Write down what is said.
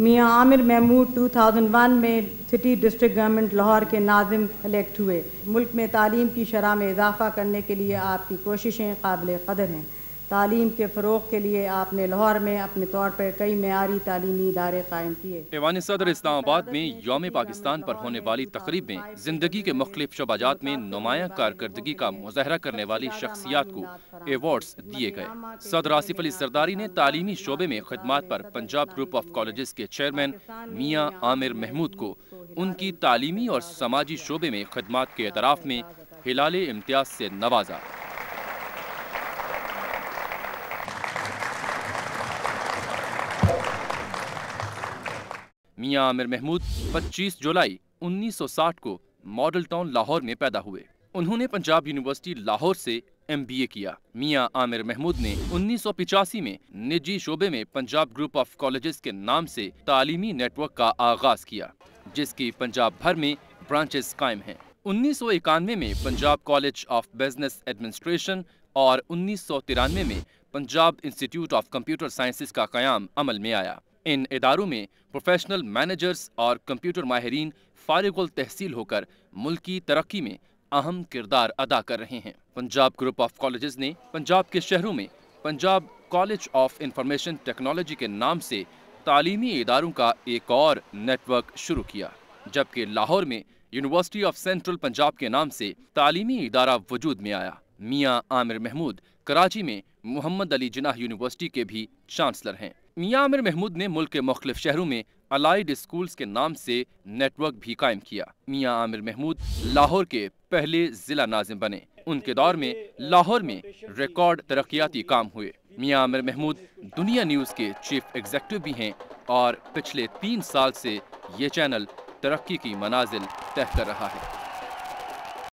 मियाँ आमिर महमूद 2001 में city district government Lahore के नाजिम इलेक्ट हुए। मुल्क में तालीम की शरह में इजाफा करने के लिए आपकी कोशिशें काबिल कदर हैं। तालीम के फ़रोग के लिए आपने लाहौर में अपने तौर पर कई मैारी तालीमी इदारे कायम किए। ऐवान सदर इस्लामाबाद में योम पाकिस्तान पर होने वाली तकरीब में ज़िंदगी के मुख्तलिफ़ शोबाजात में नुमाया कारकर्दगी का मुजाहरा करने वाली शख्सियात को एवॉर्ड्स दिए गए। सदर आसिफ अली सरदारी ने तालीमी शोबे में खदमात पर पंजाब ग्रुप ऑफ़ कॉलेज के चेयरमैन मियाँ आमिर महमूद को उनकी तालीमी और समाजी शोबे में खदमात के एतराफ़ में हिलाल इम्तियाज़ से नवाजा। मियाँ आमिर महमूद 25 जुलाई 1960 को मॉडल टाउन लाहौर में पैदा हुए। उन्होंने पंजाब यूनिवर्सिटी लाहौर से एमबीए किया। मियाँ आमिर महमूद ने उन्नीस में निजी शोबे में पंजाब ग्रुप ऑफ़ कॉलेजेस के नाम से तालीमी नेटवर्क का आगाज़ किया, जिसकी पंजाब भर में ब्रांचेस कायम हैं। उन्नीस सौ इक्यानवे में Punjab college of business administration और उन्नीस सौ तिरानवे में Punjab institute of computer sciences का क्याम अमल में आया। इन इदारों में प्रोफेशनल मैनेजर्स और कंप्यूटर माहरीन फारिगुल तहसील होकर मुल्की तरक्की में अहम किरदार अदा कर रहे हैं। पंजाब ग्रुप ऑफ़ कॉलेजेस ने पंजाब के शहरों में Punjab college of information technology के नाम से तालीमी इदारों का एक और नेटवर्क शुरू किया, जबकि लाहौर में यूनिवर्सिटी ऑफ़ सेंट्रल पंजाब के नाम से तालीमी इदारा वजूद में आया। मियाँ आमिर महमूद, कराची में मोहम्मद अली जिनाह यूनिवर्सिटी के भी चांसलर हैं। मियाँ आमिर महमूद ने मुल्क के मुख्तलिफ़ शहरों में अलाइड स्कूल्स के नाम से नेटवर्क भी कायम किया। मियाँ आमिर महमूद लाहौर के पहले जिला नाजिम बने। उनके दौर में लाहौर में रिकॉर्ड तरक्याती काम हुए। मियाँ आमिर महमूद दुनिया न्यूज़ के चीफ एग्जेक्टिव भी हैं और पिछले तीन साल से ये चैनल तरक्की की मनाजिल तय कर रहा है।